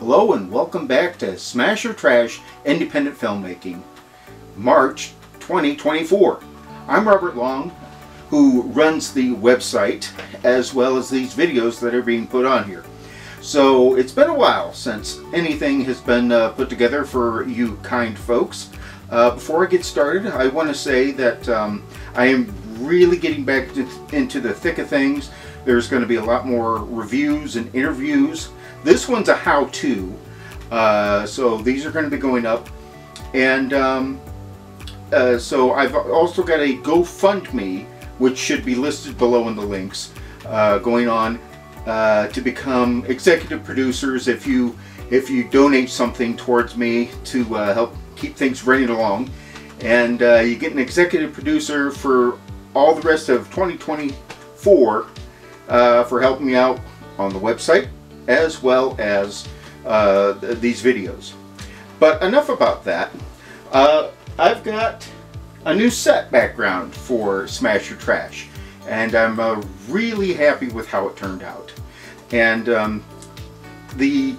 Hello and welcome back to Smash or Trash Independent Filmmaking, March 2024. I'm Robert Long, who runs the website as well as these videos that are being put on here. So it's been a while since anything has been uh, put together for you kind folks. Uh, before I get started, I want to say that um, I am really getting back to, into the thick of things. There's going to be a lot more reviews and interviews. This one's a how-to, uh, so these are going to be going up. And um, uh, so I've also got a GoFundMe, which should be listed below in the links, uh, going on uh, to become executive producers. If you if you donate something towards me to uh, help keep things running along, and uh, you get an executive producer for all the rest of 2024 uh, for helping me out on the website as well as uh, th these videos. But enough about that. Uh, I've got a new set background for Smash or Trash and I'm uh, really happy with how it turned out. And um, the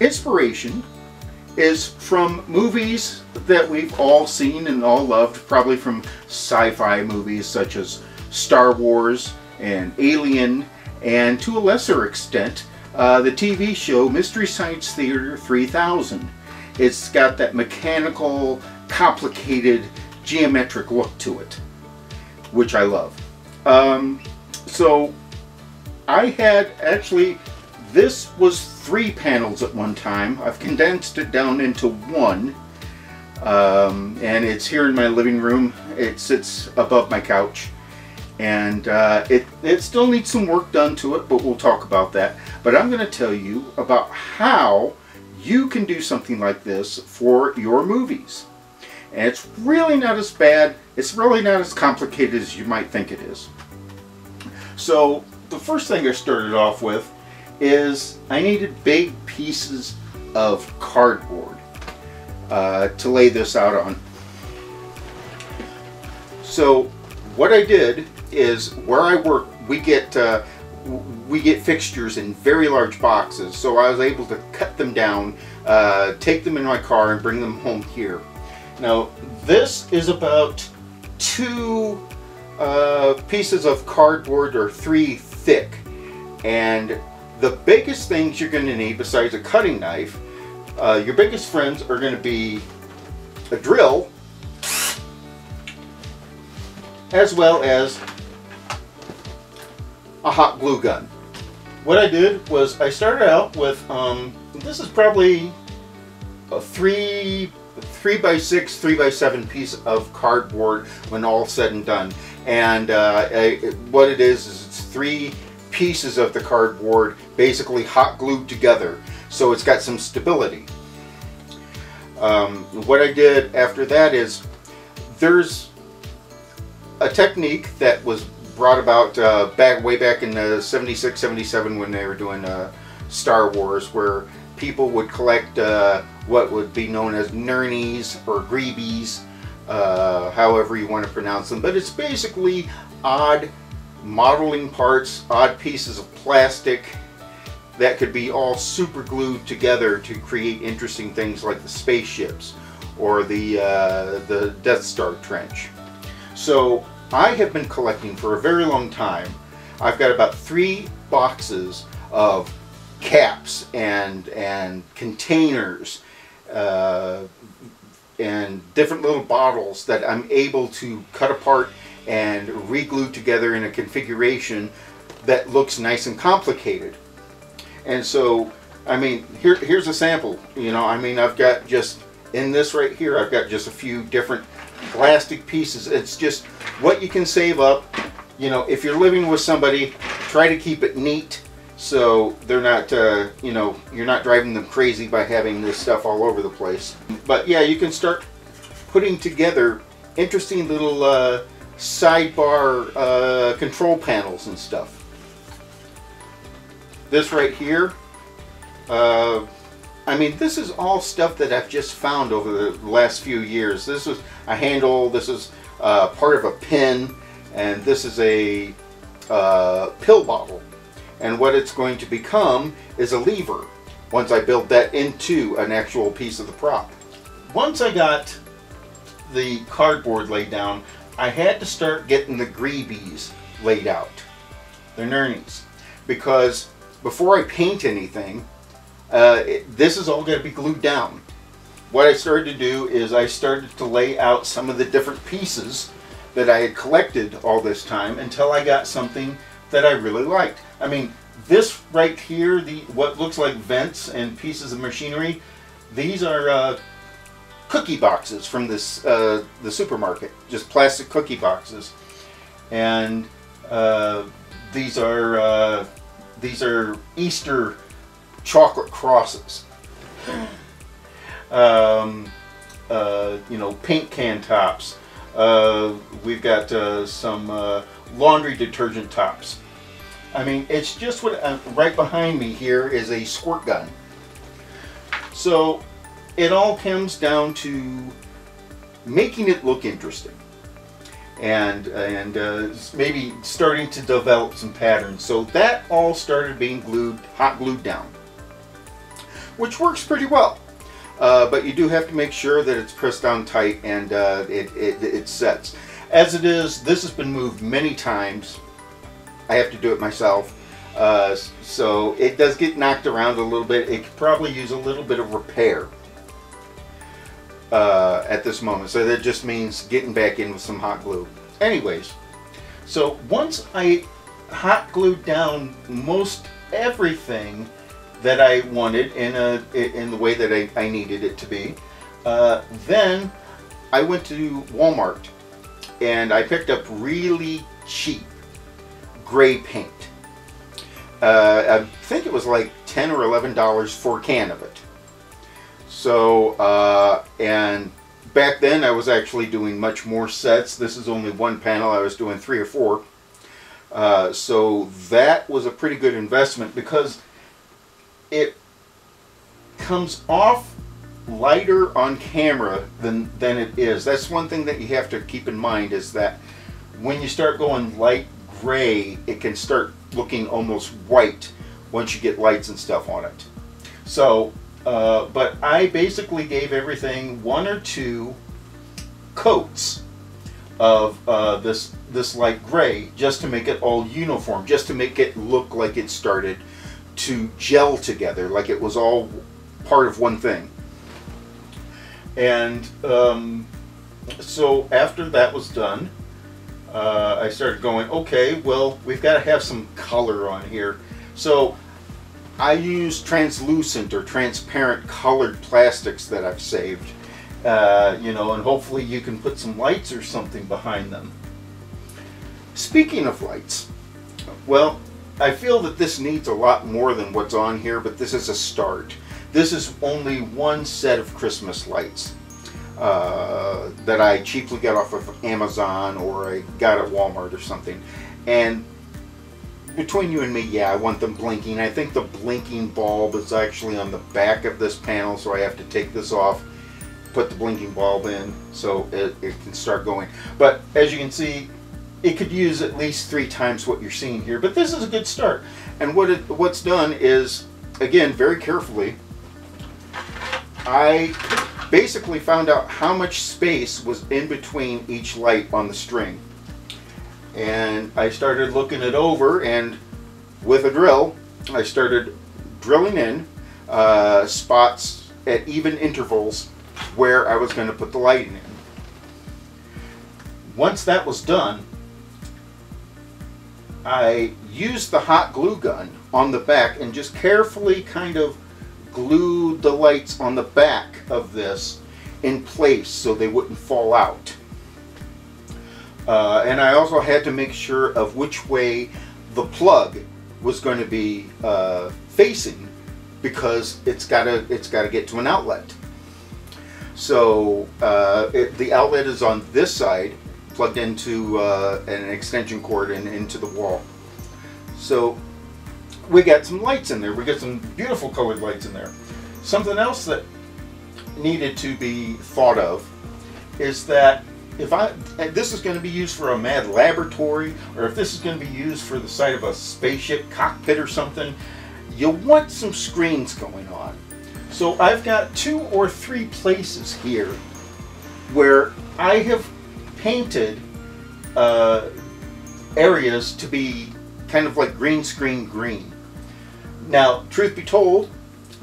inspiration is from movies that we've all seen and all loved, probably from sci-fi movies such as Star Wars and Alien, and to a lesser extent, uh, the TV show Mystery Science Theater 3000. It's got that mechanical, complicated, geometric look to it, which I love. Um, so I had actually, this was three panels at one time. I've condensed it down into one. Um, and it's here in my living room. It sits above my couch. And uh, it, it still needs some work done to it, but we'll talk about that. But I'm going to tell you about how you can do something like this for your movies. And it's really not as bad, it's really not as complicated as you might think it is. So the first thing I started off with is I needed big pieces of cardboard uh, to lay this out on. So what I did is where I work we get uh, we get fixtures in very large boxes so I was able to cut them down uh, take them in my car and bring them home here. Now this is about two uh, pieces of cardboard or three thick and the biggest things you're going to need besides a cutting knife uh, your biggest friends are going to be a drill as well as a hot glue gun. What I did was I started out with, um, this is probably a three, three by six, three by seven piece of cardboard when all said and done. And uh, I, what it is, is it's three pieces of the cardboard basically hot glued together. So it's got some stability. Um, what I did after that is there's a technique that was brought about uh, back way back in the 76 77 when they were doing uh, Star Wars where people would collect uh, what would be known as nurnies or greebies uh, however you want to pronounce them. But it's basically odd modeling parts odd pieces of plastic that could be all super glued together to create interesting things like the spaceships or the uh, the Death Star trench. So I have been collecting for a very long time. I've got about three boxes of caps and and containers uh, and different little bottles that I'm able to cut apart and reglue together in a configuration that looks nice and complicated. And so, I mean, here, here's a sample. You know, I mean, I've got just in this right here, I've got just a few different plastic pieces. It's just what you can save up. You know, if you're living with somebody, try to keep it neat so they're not, uh, you know, you're not driving them crazy by having this stuff all over the place. But yeah, you can start putting together interesting little uh, sidebar uh, control panels and stuff. This right here, uh, I mean, this is all stuff that I've just found over the last few years. This is a handle, this is uh, part of a pin, and this is a uh, pill bottle. And what it's going to become is a lever. once I build that into an actual piece of the prop. Once I got the cardboard laid down, I had to start getting the greebies laid out, the nurnies, because before I paint anything, uh, this is all going to be glued down. What I started to do is I started to lay out some of the different pieces that I had collected all this time until I got something that I really liked. I mean, this right here, the what looks like vents and pieces of machinery, these are uh, cookie boxes from this uh, the supermarket, just plastic cookie boxes, and uh, these are uh, these are Easter chocolate crosses. Um, uh, you know, paint can tops. Uh, we've got uh, some uh, laundry detergent tops. I mean, it's just what, uh, right behind me here is a squirt gun. So it all comes down to making it look interesting and and uh, maybe starting to develop some patterns. So that all started being glued, hot glued down, which works pretty well. Uh, but you do have to make sure that it's pressed down tight and uh, it, it, it sets. As it is, this has been moved many times. I have to do it myself. Uh, so it does get knocked around a little bit. It could probably use a little bit of repair uh, at this moment. So that just means getting back in with some hot glue. Anyways, so once I hot glued down most everything that I wanted in a in the way that I, I needed it to be, uh, then I went to Walmart and I picked up really cheap gray paint. Uh, I think it was like 10 or 11 dollars for a can of it. So, uh, and back then I was actually doing much more sets. This is only one panel. I was doing three or four. Uh, so that was a pretty good investment because it comes off lighter on camera than, than it is. That's one thing that you have to keep in mind is that when you start going light gray, it can start looking almost white once you get lights and stuff on it. So, uh, but I basically gave everything one or two coats of uh, this this light gray just to make it all uniform, just to make it look like it started to gel together, like it was all part of one thing. And um, so after that was done, uh, I started going, okay, well, we've got to have some color on here. So I use translucent or transparent colored plastics that I've saved, uh, you know, and hopefully you can put some lights or something behind them. Speaking of lights, well, I feel that this needs a lot more than what's on here, but this is a start. This is only one set of Christmas lights uh, that I cheaply got off of Amazon or I got at Walmart or something. And between you and me, yeah, I want them blinking. I think the blinking bulb is actually on the back of this panel, so I have to take this off, put the blinking bulb in, so it, it can start going. But as you can see, it could use at least three times what you're seeing here, but this is a good start. And what it, what's done is, again, very carefully, I basically found out how much space was in between each light on the string. And I started looking it over and with a drill, I started drilling in uh, spots at even intervals where I was going to put the light in. Once that was done, I used the hot glue gun on the back and just carefully kind of glued the lights on the back of this in place so they wouldn't fall out. Uh, and I also had to make sure of which way the plug was going to be uh, facing because it's got to it's got to get to an outlet. So uh, it, the outlet is on this side plugged into uh, an extension cord and into the wall. So we got some lights in there. We got some beautiful colored lights in there. Something else that needed to be thought of is that if I this is going to be used for a mad laboratory or if this is going to be used for the site of a spaceship cockpit or something, you want some screens going on. So I've got two or three places here where I have painted uh, areas to be kind of like green screen green. Now, truth be told,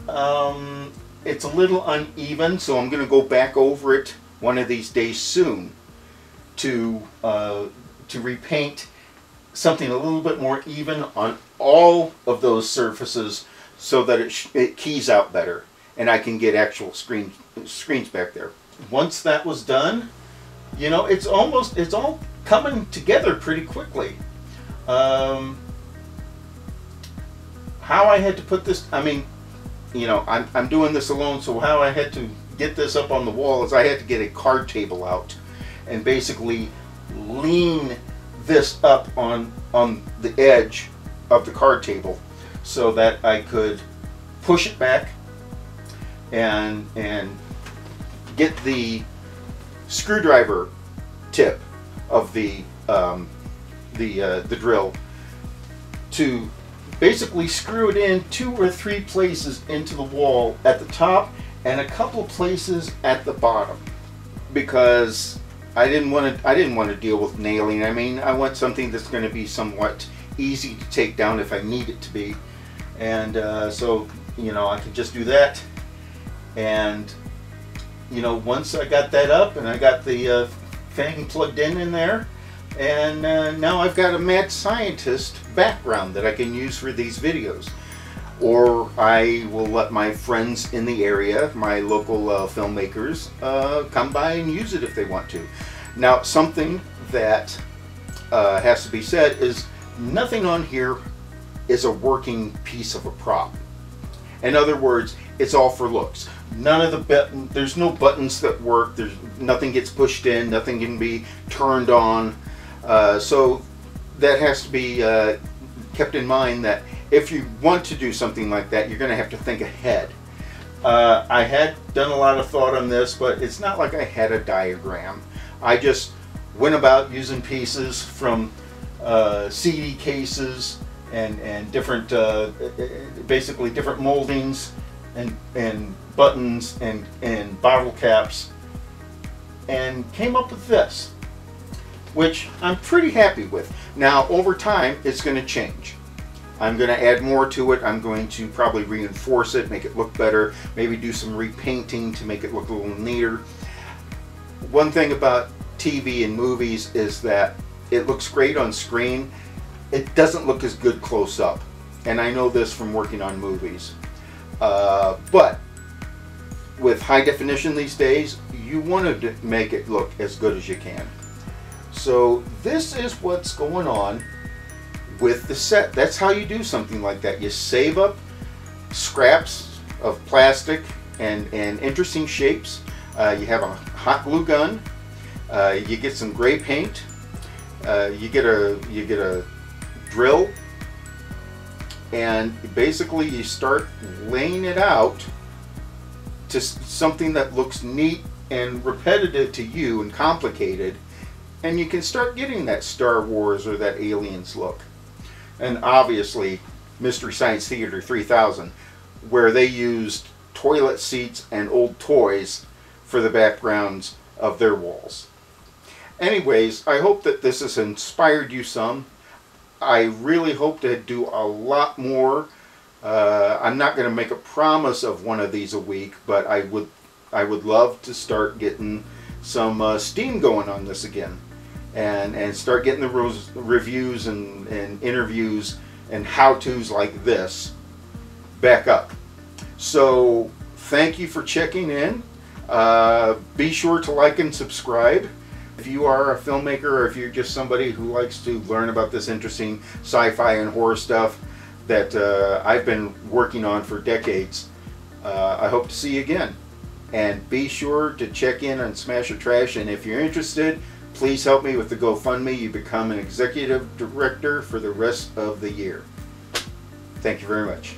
um, it's a little uneven, so I'm going to go back over it one of these days soon to uh, to repaint something a little bit more even on all of those surfaces so that it, it keys out better and I can get actual screen screens back there. Once that was done, you know, it's almost it's all coming together pretty quickly. Um, how I had to put this, I mean, you know, I'm, I'm doing this alone, so how I had to get this up on the wall is I had to get a card table out and basically lean this up on on the edge of the card table so that I could push it back and and get the screwdriver tip of the um, the uh, the drill to basically screw it in two or three places into the wall at the top and a couple places at the bottom because I didn't want to I didn't want to deal with nailing. I mean, I want something that's going to be somewhat easy to take down if I need it to be. And uh, so, you know, I can just do that. And, you know, once I got that up and I got the uh, thing plugged in in there, and uh, now I've got a mad scientist background that I can use for these videos. Or I will let my friends in the area, my local uh, filmmakers, uh, come by and use it if they want to. Now, something that uh, has to be said is nothing on here is a working piece of a prop. In other words, it's all for looks. None of the button, there's no buttons that work. There's nothing gets pushed in. Nothing can be turned on. Uh, so that has to be uh, kept in mind that if you want to do something like that, you're going to have to think ahead. Uh, I had done a lot of thought on this, but it's not like I had a diagram. I just went about using pieces from uh, CD cases and, and different, uh, basically different moldings and, and buttons and, and bottle caps and came up with this, which I'm pretty happy with. Now, over time, it's going to change. I'm going to add more to it. I'm going to probably reinforce it, make it look better, maybe do some repainting to make it look a little neater. One thing about TV and movies is that it looks great on screen. It doesn't look as good close up. And I know this from working on movies. Uh, but with high definition these days, you want to make it look as good as you can. So this is what's going on with the set. That's how you do something like that. You save up scraps of plastic and, and interesting shapes. Uh, you have a hot glue gun. Uh, you get some gray paint. Uh, you get a you get a drill, and basically you start laying it out to something that looks neat and repetitive to you and complicated, and you can start getting that Star Wars or that Aliens look and obviously Mystery Science Theater 3000, where they used toilet seats and old toys for the backgrounds of their walls. Anyways, I hope that this has inspired you some. I really hope to do a lot more. Uh, I'm not going to make a promise of one of these a week, but I would I would love to start getting some uh, steam going on this again and, and start getting the reviews and, and interviews and how-tos like this back up. So thank you for checking in. Uh, be sure to like and subscribe. If you are a filmmaker or if you're just somebody who likes to learn about this interesting sci-fi and horror stuff that uh, I've been working on for decades, uh, I hope to see you again. And be sure to check in on Smash or Trash. And if you're interested, Please help me with the GoFundMe. You become an executive director for the rest of the year. Thank you very much.